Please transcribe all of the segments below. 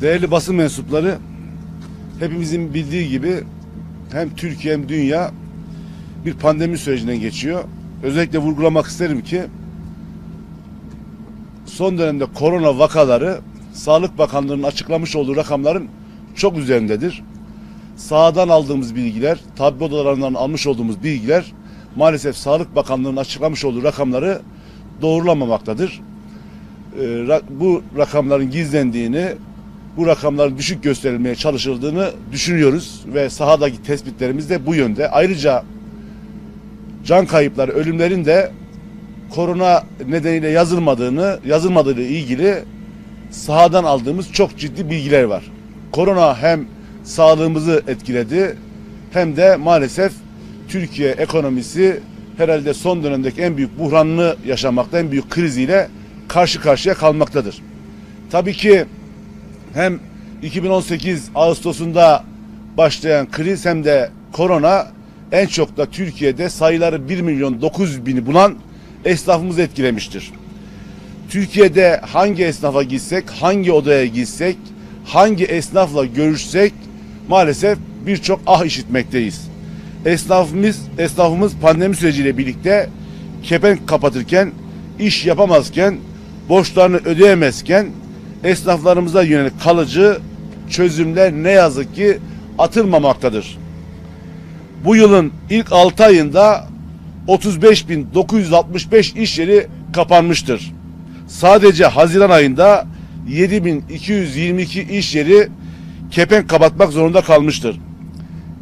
Değerli basın mensupları, hepimizin bildiği gibi hem Türkiye hem dünya bir pandemi sürecinden geçiyor. Özellikle vurgulamak isterim ki son dönemde korona vakaları Sağlık Bakanlığı'nın açıklamış olduğu rakamların çok üzerindedir. Sahadan aldığımız bilgiler, tabip odalarından almış olduğumuz bilgiler maalesef Sağlık Bakanlığı'nın açıklamış olduğu rakamları doğrulamamaktadır. Ee, bu rakamların gizlendiğini, bu rakamların düşük gösterilmeye çalışıldığını düşünüyoruz ve sahadaki tespitlerimiz de bu yönde. Ayrıca can kayıpları, ölümlerin de korona nedeniyle yazılmadığını, yazılmadığı ile ilgili sahadan aldığımız çok ciddi bilgiler var. Korona hem sağlığımızı etkiledi hem de maalesef Türkiye ekonomisi herhalde son dönemdeki en büyük buhranını yaşamakta, en büyük kriziyle karşı karşıya kalmaktadır. Tabii ki hem 2018 Ağustos'unda başlayan kriz hem de korona en çok da Türkiye'de sayıları 1 milyon 900 bini bulan esnafımızı etkilemiştir. Türkiye'de hangi esnafa gitsek, hangi odaya gitsek, hangi esnafla görüşsek maalesef birçok ah işitmekteyiz. Esnafımız, esnafımız pandemi süreciyle birlikte kepenk kapatırken, iş yapamazken, borçlarını ödeyemezken esnaflarımıza yönelik kalıcı çözümler ne yazık ki atılmamaktadır. Bu yılın ilk 6 ayında 35.965 iş yeri kapanmıştır. Sadece Haziran ayında 7222 iş yeri kepenk kapatmak zorunda kalmıştır.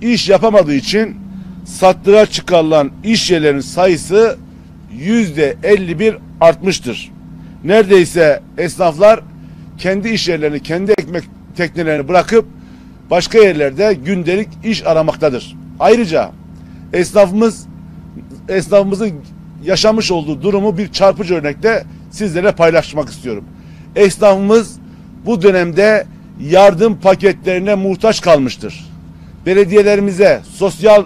İş yapamadığı için sattığa çıkarılan iş yerlerinin sayısı yüzde 51 artmıştır. Neredeyse esnaflar kendi iş yerlerini, kendi ekmek teknelerini bırakıp başka yerlerde gündelik iş aramaktadır. Ayrıca esnafımız esnafımızın yaşamış olduğu durumu bir çarpıcı örnekte sizlere paylaşmak istiyorum. Esnafımız bu dönemde yardım paketlerine muhtaç kalmıştır. Belediyelerimize, sosyal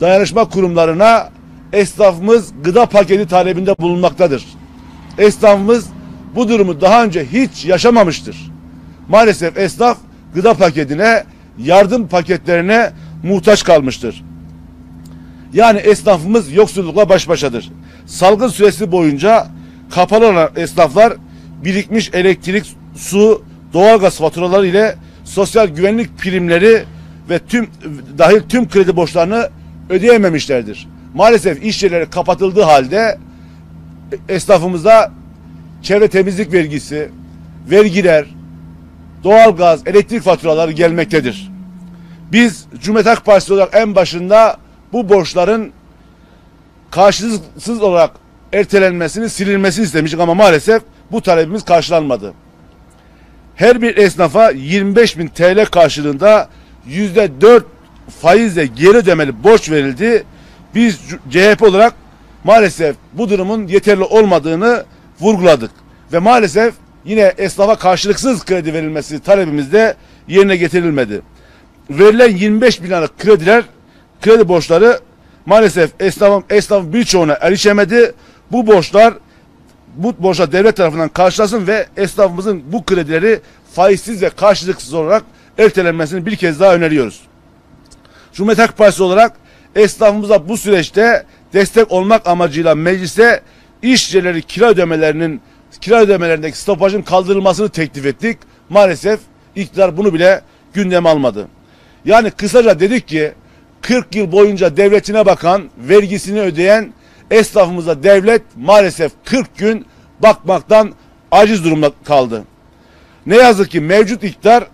dayanışma kurumlarına esnafımız gıda paketi talebinde bulunmaktadır. Esnafımız bu durumu daha önce hiç yaşamamıştır. Maalesef esnaf gıda paketine, yardım paketlerine muhtaç kalmıştır. Yani esnafımız yoksullukla baş başadır. Salgın süresi boyunca kapalı olan esnaflar birikmiş elektrik, su, doğalgaz faturaları ile sosyal güvenlik primleri ve tüm dahil tüm kredi borçlarını ödeyememişlerdir. Maalesef iş yerleri kapatıldığı halde esnafımıza çevre temizlik vergisi, vergiler, doğalgaz, elektrik faturaları gelmektedir. Biz Cumhuriyet Halk Partisi olarak en başında bu borçların karşılıksız olarak ertelenmesini, silinmesini istemiştik ama maalesef bu talebimiz karşılanmadı. Her bir esnafa 25 bin TL karşılığında yüzde 4 faizle geri ödemeli borç verildi. Biz CHP olarak maalesef bu durumun yeterli olmadığını vurguladık. Ve maalesef yine esnafa karşılıksız kredi verilmesi talebimiz de yerine getirilmedi. Verilen 25 bin liralık krediler, kredi borçları maalesef esnafın, esnafın birçoğuna erişemedi. Bu borçlar bu borçlar devlet tarafından karşılasın ve esnafımızın bu kredileri faizsiz ve karşılıksız olarak ertelenmesini bir kez daha öneriyoruz. Cumhuriyet Halk Partisi olarak esnafımıza bu süreçte destek olmak amacıyla meclise iş yerleri kira ödemelerinin kira ödemelerindeki stopajın kaldırılmasını teklif ettik. Maalesef iktidar bunu bile gündeme almadı. Yani kısaca dedik ki 40 yıl boyunca devletine bakan, vergisini ödeyen esnafımıza devlet maalesef 40 gün bakmaktan aciz durumda kaldı. Ne yazık ki mevcut iktidar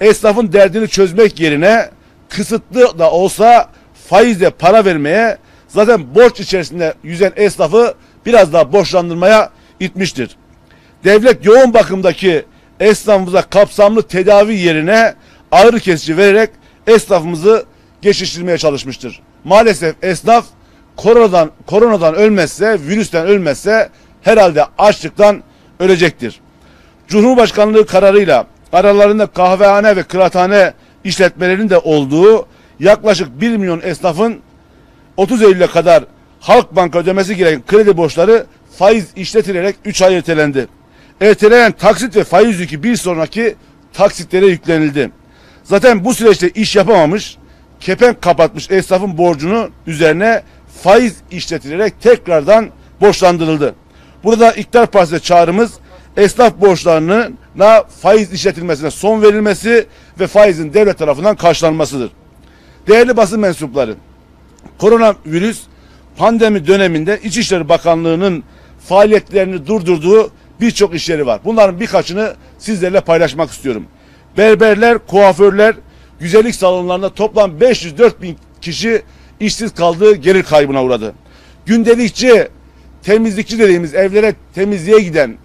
esnafın derdini çözmek yerine kısıtlı da olsa faizle para vermeye zaten borç içerisinde yüzen esnafı biraz daha borçlandırmaya itmiştir. Devlet yoğun bakımdaki esnafımıza kapsamlı tedavi yerine ağrı kesici vererek esnafımızı geçiştirmeye çalışmıştır. Maalesef esnaf koronadan koronadan ölmezse, virüsten ölmezse herhalde açlıktan ölecektir. Cumhurbaşkanlığı kararıyla aralarında kahvehane ve kıraathane işletmelerinin de olduğu yaklaşık 1 milyon esnafın 30 Eylül'e kadar Halkbank ödemesi gereken kredi borçları faiz işletilerek 3 ay ertelendi. Ertelenen taksit ve faiz yükü bir sonraki taksitlere yüklenildi. Zaten bu süreçte iş yapamamış, kepenk kapatmış esnafın borcunu üzerine faiz işletilerek tekrardan borçlandırıldı. Burada İktidar Partisi'ne çağrımız esnaf borçlarına faiz işletilmesine son verilmesi ve faizin devlet tarafından karşılanmasıdır. Değerli basın mensupları, koronavirüs pandemi döneminde İçişleri Bakanlığı'nın faaliyetlerini durdurduğu birçok işleri var. Bunların birkaçını sizlerle paylaşmak istiyorum. Berberler, kuaförler, güzellik salonlarında toplam 504 bin kişi işsiz kaldığı gelir kaybına uğradı. Gündelikçi, temizlikçi dediğimiz evlere temizliğe giden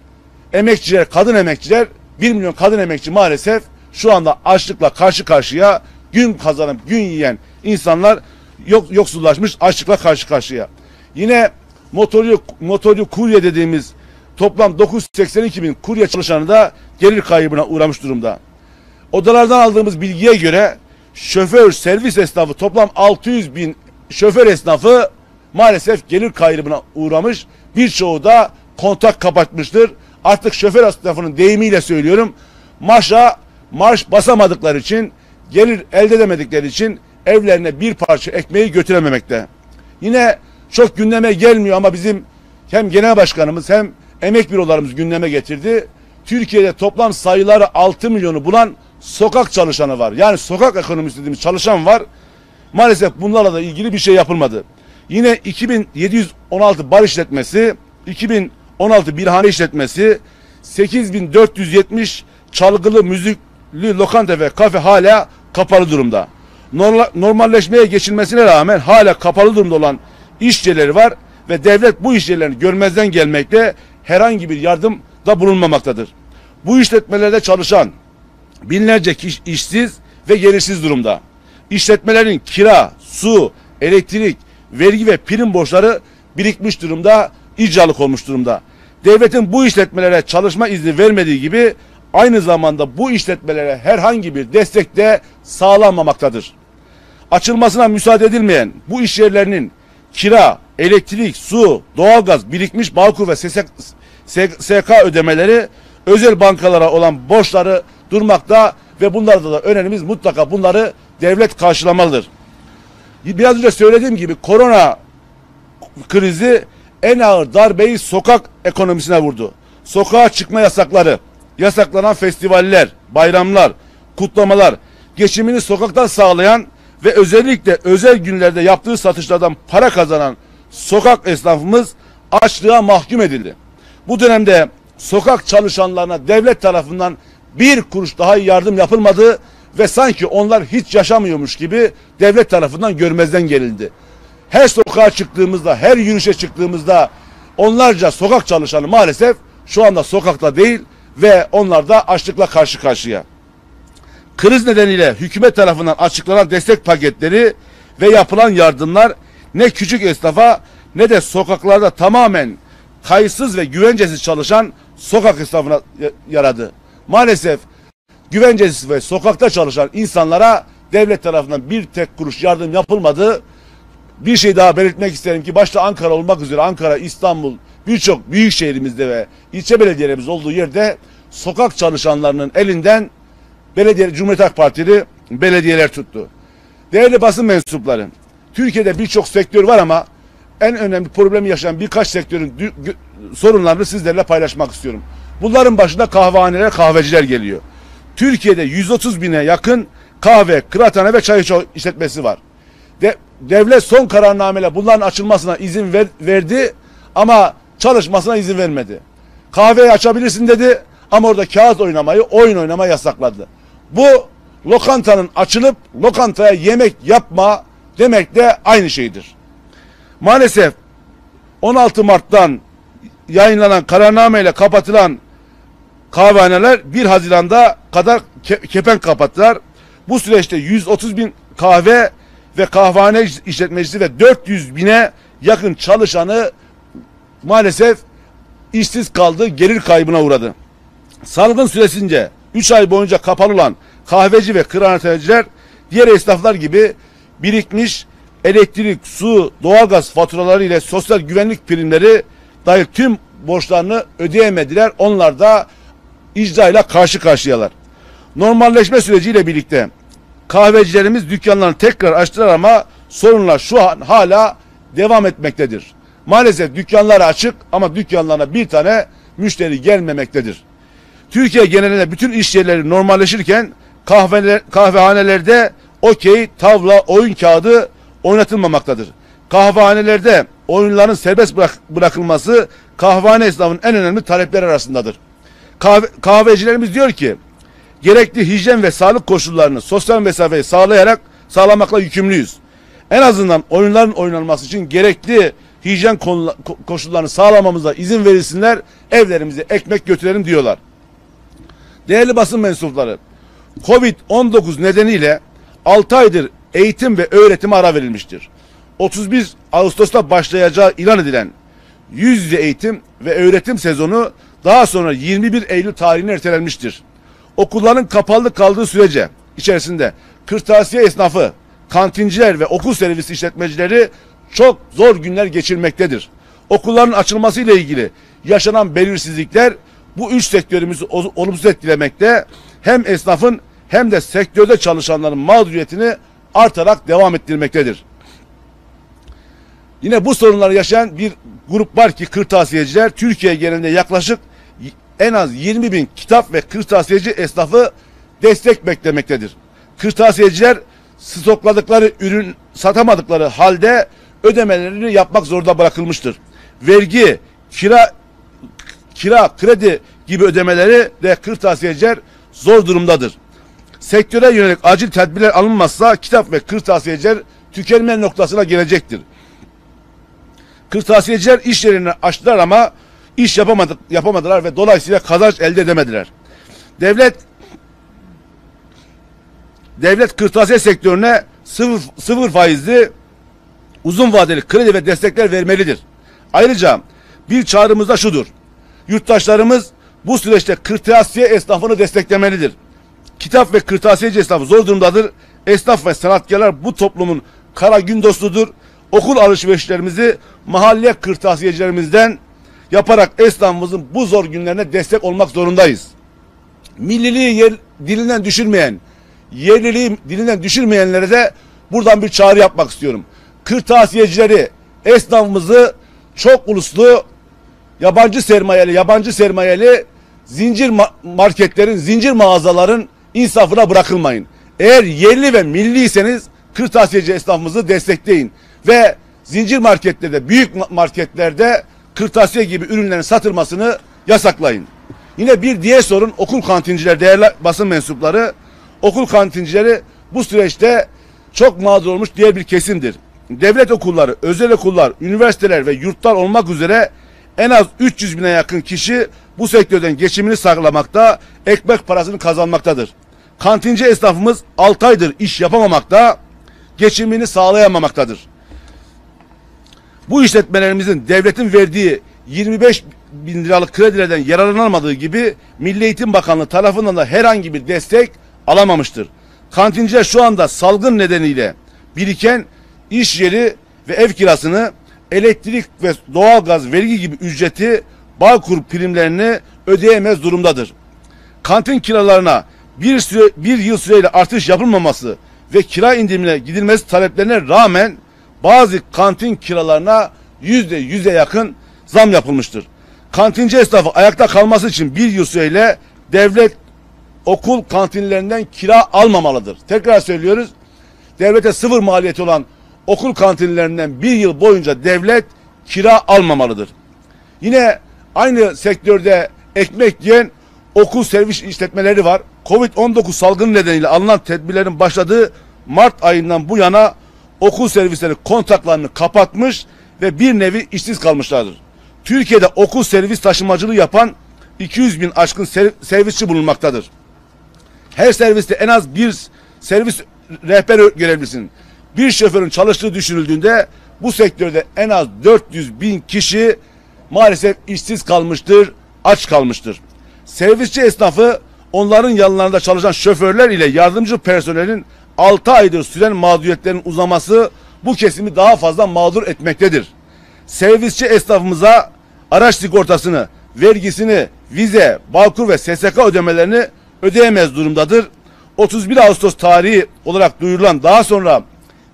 emekçiler, kadın emekçiler 1 milyon kadın emekçi maalesef şu anda açlıkla karşı karşıya gün kazanıp gün yiyen insanlar yok, yoksullaşmış açlıkla karşı karşıya. Yine motorlu, motorlu kurye dediğimiz toplam 982 bin kurye çalışanı da gelir kaybına uğramış durumda. Odalardan aldığımız bilgiye göre şoför, servis esnafı toplam 600 bin şoför esnafı maalesef gelir kaybına uğramış. Birçoğu da kontak kapatmıştır. Artık şoför esnafının deyimiyle söylüyorum. Marşa marş basamadıkları için, gelir elde edemedikleri için evlerine bir parça ekmeği götürememekte. Yine çok gündeme gelmiyor ama bizim hem genel başkanımız hem emek bürolarımız gündeme getirdi. Türkiye'de toplam sayıları 6 milyonu bulan sokak çalışanı var. Yani sokak ekonomisi dediğimiz çalışan var. Maalesef bunlarla da ilgili bir şey yapılmadı. Yine 2716 bar işletmesi, 2016 birhane işletmesi, 8470 çalgılı müzikli lokanta ve kafe hala kapalı durumda. Normalleşmeye geçilmesine rağmen hala kapalı durumda olan iş yerleri var ve devlet bu iş yerlerini görmezden gelmekte herhangi bir yardım da bulunmamaktadır. Bu işletmelerde çalışan binlerce kişi işsiz ve gelirsiz durumda. İşletmelerin kira, su, elektrik, vergi ve prim borçları birikmiş durumda, icralık olmuş durumda. Devletin bu işletmelere çalışma izni vermediği gibi aynı zamanda bu işletmelere herhangi bir destek de sağlanmamaktadır. Açılmasına müsaade edilmeyen bu iş yerlerinin kira, elektrik, su, doğalgaz, birikmiş Bağkur ve SK ödemeleri özel bankalara olan borçları durmakta ve bunlarda da önemimiz mutlaka bunları devlet karşılamalıdır. Biraz önce söylediğim gibi korona krizi en ağır darbeyi sokak ekonomisine vurdu. Sokağa çıkma yasakları, yasaklanan festivaller, bayramlar, kutlamalar, geçimini sokaktan sağlayan ve özellikle özel günlerde yaptığı satışlardan para kazanan sokak esnafımız açlığa mahkum edildi. Bu dönemde sokak çalışanlarına devlet tarafından bir kuruş daha yardım yapılmadı ve sanki onlar hiç yaşamıyormuş gibi devlet tarafından görmezden gelindi. Her sokağa çıktığımızda, her yürüyüşe çıktığımızda onlarca sokak çalışanı maalesef şu anda sokakta değil ve onlar da açlıkla karşı karşıya. Kriz nedeniyle hükümet tarafından açıklanan destek paketleri ve yapılan yardımlar ne küçük esnafa ne de sokaklarda tamamen kayıtsız ve güvencesiz çalışan sokak esnafına yaradı. Maalesef güvencesiz ve sokakta çalışan insanlara devlet tarafından bir tek kuruş yardım yapılmadı. Bir şey daha belirtmek isterim ki başta Ankara olmak üzere Ankara, İstanbul birçok büyük şehrimizde ve ilçe belediyelerimiz olduğu yerde sokak çalışanlarının elinden belediye Cumhuriyet Halk Partili belediyeler tuttu. Değerli basın mensupları, Türkiye'de birçok sektör var ama en önemli problemi yaşayan birkaç sektörün sorunlarını sizlerle paylaşmak istiyorum. Bunların başında kahvehaneler, kahveciler geliyor. Türkiye'de 130 bine yakın kahve, kıraathane ve çay işletmesi var. De, devlet son kararnameyle bunların açılmasına izin ver, verdi ama çalışmasına izin vermedi. Kahveyi açabilirsin dedi ama orada kağıt oynamayı, oyun oynama yasakladı. Bu lokantanın açılıp lokantaya yemek yapma demek de aynı şeydir. Maalesef 16 Mart'tan yayınlanan kararnameyle kapatılan kahvehaneler 1 Haziran'da kadar ke kepenk kapattılar. Bu süreçte 130 bin kahve ve kahvehane işletmecisi ve 400 bine yakın çalışanı maalesef işsiz kaldı, gelir kaybına uğradı. Salgın süresince 3 ay boyunca kapalı olan kahveci ve kıraathaneciler diğer esnaflar gibi birikmiş elektrik, su, doğalgaz faturaları ile sosyal güvenlik primleri dahil tüm borçlarını ödeyemediler. Onlar da icra ile karşı karşıyalar. Normalleşme süreciyle birlikte kahvecilerimiz dükkanlarını tekrar açtılar ama sorunlar şu an hala devam etmektedir. Maalesef dükkanlar açık ama dükkanlarına bir tane müşteri gelmemektedir. Türkiye genelinde bütün iş yerleri normalleşirken kahveler, kahvehanelerde okey, tavla, oyun kağıdı oynatılmamaktadır. Kahvehanelerde oyunların serbest bırak- bırakılması kahvehane esnafının en önemli talepleri arasındadır. Kahve, kahvecilerimiz diyor ki gerekli hijyen ve sağlık koşullarını sosyal mesafeyi sağlayarak sağlamakla yükümlüyüz. En azından oyunların oynanması için gerekli hijyen koşullarını sağlamamıza izin verilsinler, evlerimize ekmek götürelim diyorlar. Değerli basın mensupları, Covid-19 nedeniyle 6 aydır eğitim ve öğretime ara verilmiştir. 31 Ağustos'ta başlayacağı ilan edilen yüz yüze eğitim ve öğretim sezonu daha sonra 21 Eylül tarihine ertelenmiştir. Okulların kapalı kaldığı sürece içerisinde kırtasiye esnafı, kantinciler ve okul servisi işletmecileri çok zor günler geçirmektedir. Okulların açılması ile ilgili yaşanan belirsizlikler bu üç sektörümüzü olumsuz etkilemekte. Hem esnafın hem de sektörde çalışanların mağduriyetini artarak devam ettirmektedir. Yine bu sorunları yaşayan bir grup var ki kırtasiyeciler Türkiye genelinde yaklaşık en az 20 bin kitap ve kırtasiyeci esnafı destek beklemektedir. Kırtasiyeciler stokladıkları ürün satamadıkları halde ödemelerini yapmak zorunda bırakılmıştır. Vergi, kira, kira, kredi gibi ödemeleri de kırtasiyeciler zor durumdadır. Sektöre yönelik acil tedbirler alınmazsa kitap ve kırtasiyeciler tükenme noktasına gelecektir. Kırtasiyeciler iş yerini açtılar ama iş yapamadık, yapamadılar ve dolayısıyla kazanç elde edemediler. Devlet devlet kırtasiye sektörüne sıfır, sıfır faizli uzun vadeli kredi ve destekler vermelidir. Ayrıca bir çağrımız da şudur. Yurttaşlarımız bu süreçte kırtasiye esnafını desteklemelidir. Kitap ve kırtasiyeci esnafı zor durumdadır. Esnaf ve sanatkarlar bu toplumun kara gün dostudur. Okul alışverişlerimizi mahalle kırtasiyecilerimizden yaparak esnafımızın bu zor günlerine destek olmak zorundayız. Milliliği yer, dilinden düşürmeyen, yerliliği dilinden düşürmeyenlere de buradan bir çağrı yapmak istiyorum. Kırtasiyecileri, esnafımızı çok uluslu yabancı sermayeli, yabancı sermayeli zincir ma- marketlerin, zincir mağazaların insafına bırakılmayın. Eğer yerli ve milliyseniz kırtasiyeci esnafımızı destekleyin ve zincir marketlerde, büyük ma- marketlerde kırtasiye gibi ürünlerin satılmasını yasaklayın. Yine bir diğer sorun okul kantinciler, değerli basın mensupları, okul kantincileri bu süreçte çok mağdur olmuş diğer bir kesimdir. Devlet okulları, özel okullar, üniversiteler ve yurtlar olmak üzere en az 300 bine yakın kişi bu sektörden geçimini sağlamakta, ekmek parasını kazanmaktadır. Kantinci esnafımız 6 aydır iş yapamamakta, geçimini sağlayamamaktadır. Bu işletmelerimizin devletin verdiği 25 bin liralık kredilerden yararlanamadığı gibi Milli Eğitim Bakanlığı tarafından da herhangi bir destek alamamıştır. Kantinciler şu anda salgın nedeniyle biriken iş yeri ve ev kirasını, elektrik ve doğalgaz vergi gibi ücreti, Bağkur primlerini ödeyemez durumdadır. Kantin kiralarına bir, süre, bir yıl süreyle artış yapılmaması ve kira indirimine gidilmesi taleplerine rağmen bazı kantin kiralarına yüzde yüze yakın zam yapılmıştır. Kantinci esnafı ayakta kalması için bir yıl süreyle devlet okul kantinlerinden kira almamalıdır. Tekrar söylüyoruz. Devlete sıfır maliyeti olan okul kantinlerinden bir yıl boyunca devlet kira almamalıdır. Yine aynı sektörde ekmek yiyen okul servis işletmeleri var. Covid-19 salgını nedeniyle alınan tedbirlerin başladığı Mart ayından bu yana okul servisleri kontaklarını kapatmış ve bir nevi işsiz kalmışlardır. Türkiye'de okul servis taşımacılığı yapan 200 bin aşkın ser- servisçi bulunmaktadır. Her serviste en az bir servis rehber görevlisin. Bir şoförün çalıştığı düşünüldüğünde bu sektörde en az 400 bin kişi maalesef işsiz kalmıştır, aç kalmıştır. Servisçi esnafı onların yanlarında çalışan şoförler ile yardımcı personelin 6 aydır süren mağduriyetlerin uzaması bu kesimi daha fazla mağdur etmektedir. Servisçi esnafımıza araç sigortasını, vergisini, vize, balkur ve SSK ödemelerini ödeyemez durumdadır. 31 Ağustos tarihi olarak duyurulan daha sonra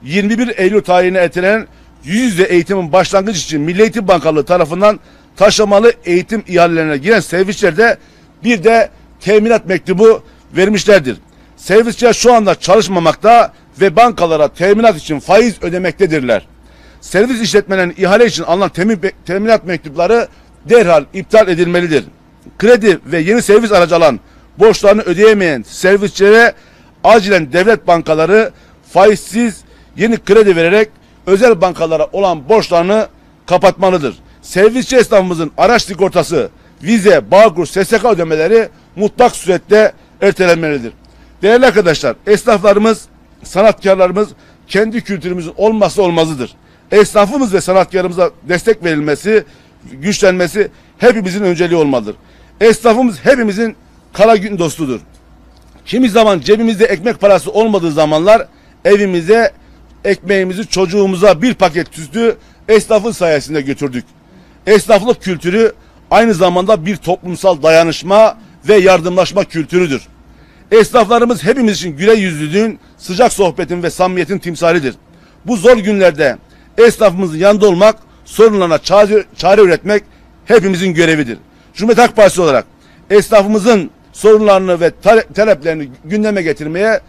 21 Eylül tarihine ertelenen yüz yüze eğitimin başlangıç için Milli Eğitim Bankalığı tarafından taşımalı eğitim ihalelerine giren servisçilerde bir de teminat mektubu vermişlerdir. Servisçiler şu anda çalışmamakta ve bankalara teminat için faiz ödemektedirler. Servis işletmelerinin ihale için alınan temin, teminat mektupları derhal iptal edilmelidir. Kredi ve yeni servis aracı alan borçlarını ödeyemeyen servisçilere acilen devlet bankaları faizsiz yeni kredi vererek özel bankalara olan borçlarını kapatmalıdır. Servisçi esnafımızın araç sigortası, vize, bağkur, SSK ödemeleri mutlak surette ertelenmelidir. Değerli arkadaşlar, esnaflarımız, sanatkarlarımız kendi kültürümüzün olmazsa olmazıdır. Esnafımız ve sanatkarımıza destek verilmesi, güçlenmesi hepimizin önceliği olmalıdır. Esnafımız hepimizin kara gün dostudur. Kimi zaman cebimizde ekmek parası olmadığı zamanlar evimize ekmeğimizi çocuğumuza bir paket tüzdü esnafın sayesinde götürdük. Esnaflık kültürü aynı zamanda bir toplumsal dayanışma ve yardımlaşma kültürüdür. Esnaflarımız hepimiz için güle yüzlülüğün, sıcak sohbetin ve samimiyetin timsalidir. Bu zor günlerde esnafımızın yanında olmak, sorunlarına çare, çare üretmek hepimizin görevidir. Cumhuriyet Halk Partisi olarak esnafımızın sorunlarını ve tale- taleplerini gündeme getirmeye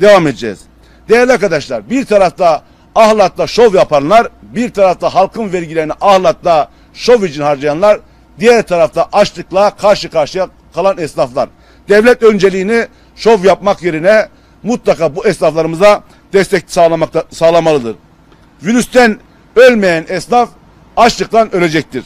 devam edeceğiz. Değerli arkadaşlar, bir tarafta ahlatla şov yapanlar, bir tarafta halkın vergilerini ahlatla şov için harcayanlar, diğer tarafta açlıkla karşı karşıya kalan esnaflar. Devlet önceliğini şov yapmak yerine mutlaka bu esnaflarımıza destek sağlamakta, sağlamalıdır. Virüsten ölmeyen esnaf açlıktan ölecektir.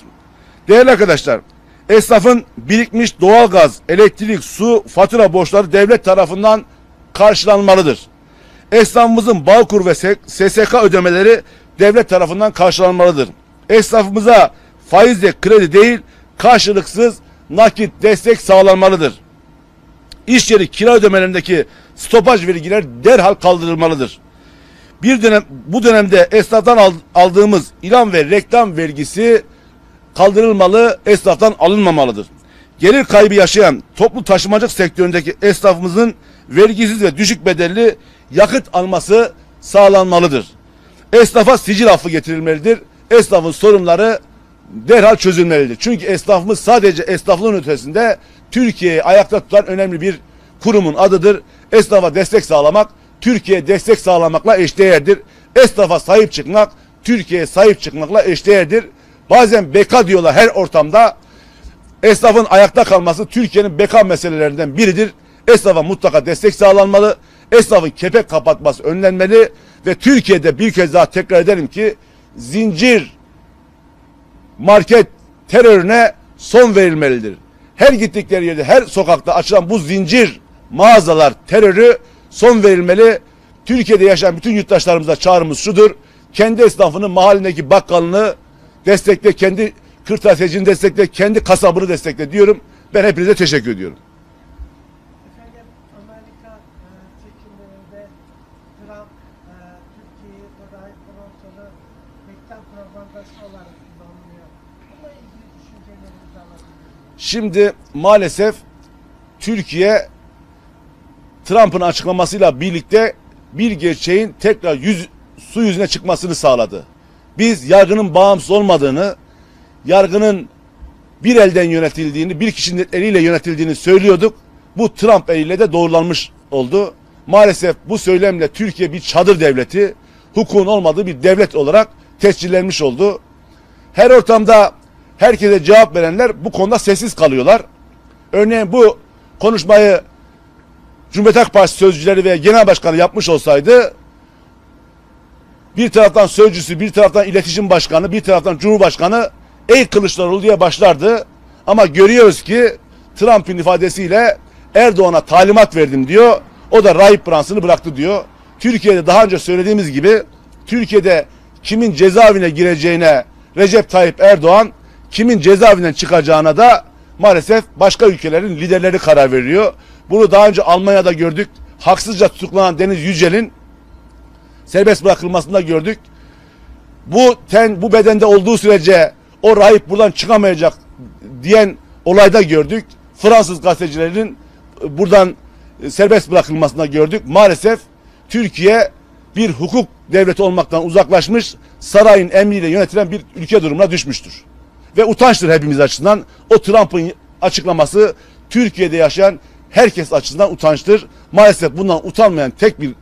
Değerli arkadaşlar, esnafın birikmiş doğalgaz, elektrik, su, fatura borçları devlet tarafından karşılanmalıdır. Esnafımızın Bağkur ve SSK ödemeleri devlet tarafından karşılanmalıdır. Esnafımıza faizle kredi değil, karşılıksız nakit destek sağlanmalıdır. İş yeri kira ödemelerindeki stopaj vergiler derhal kaldırılmalıdır. Bir dönem bu dönemde esnaftan ald- aldığımız ilan ve reklam vergisi kaldırılmalı, esnaftan alınmamalıdır. Gelir kaybı yaşayan toplu taşımacılık sektöründeki esnafımızın vergisiz ve düşük bedelli yakıt alması sağlanmalıdır. Esnafa sicil affı getirilmelidir. Esnafın sorunları derhal çözülmelidir. Çünkü esnafımız sadece esnaflığın ötesinde Türkiye'yi ayakta tutan önemli bir kurumun adıdır. Esnafa destek sağlamak, Türkiye'ye destek sağlamakla eşdeğerdir. Esnafa sahip çıkmak, Türkiye'ye sahip çıkmakla eşdeğerdir. Bazen beka diyorlar her ortamda. Esnafın ayakta kalması Türkiye'nin beka meselelerinden biridir. Esnafa mutlaka destek sağlanmalı. Esnafın kepek kapatması önlenmeli ve Türkiye'de bir kez daha tekrar ederim ki zincir market terörüne son verilmelidir. Her gittikleri yerde, her sokakta açılan bu zincir mağazalar terörü son verilmeli. Türkiye'de yaşayan bütün yurttaşlarımıza çağrımız şudur. Kendi esnafının mahallindeki bakkalını destekle, kendi kırtasiyecini destekle, kendi kasabını destekle diyorum. Ben hepinize teşekkür ediyorum. Efendim Amerika e, seçimlerinde Trump e, Türkiye'yi Donald Trump'ı reklam propagandası olarak kullanılıyor. Bununla ilgili düşüncelerinizi alabilir Şimdi maalesef Türkiye Trump'ın açıklamasıyla birlikte bir gerçeğin tekrar yüz, su yüzüne çıkmasını sağladı. Biz yargının bağımsız olmadığını, yargının bir elden yönetildiğini, bir kişinin eliyle yönetildiğini söylüyorduk. Bu Trump eliyle de doğrulanmış oldu. Maalesef bu söylemle Türkiye bir çadır devleti, hukukun olmadığı bir devlet olarak tescillenmiş oldu. Her ortamda herkese cevap verenler bu konuda sessiz kalıyorlar. Örneğin bu konuşmayı Cumhuriyet Halk Partisi sözcüleri ve genel başkanı yapmış olsaydı bir taraftan sözcüsü, bir taraftan iletişim başkanı, bir taraftan cumhurbaşkanı ey Kılıçdaroğlu diye başlardı. Ama görüyoruz ki Trump'ın ifadesiyle Erdoğan'a talimat verdim diyor. O da rahip Fransını bıraktı diyor. Türkiye'de daha önce söylediğimiz gibi Türkiye'de kimin cezaevine gireceğine Recep Tayyip Erdoğan kimin cezaevinden çıkacağına da maalesef başka ülkelerin liderleri karar veriyor. Bunu daha önce Almanya'da gördük. Haksızca tutuklanan Deniz Yücel'in serbest bırakılmasında gördük. Bu ten bu bedende olduğu sürece o rahip buradan çıkamayacak diyen olayda gördük. Fransız gazetecilerin buradan e, serbest bırakılmasında gördük. Maalesef Türkiye bir hukuk devleti olmaktan uzaklaşmış, sarayın emriyle yönetilen bir ülke durumuna düşmüştür. Ve utançtır hepimiz açısından. O Trump'ın açıklaması Türkiye'de yaşayan herkes açısından utançtır. Maalesef bundan utanmayan tek bir e,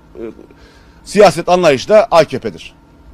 siyaset anlayışı da AKP'dir.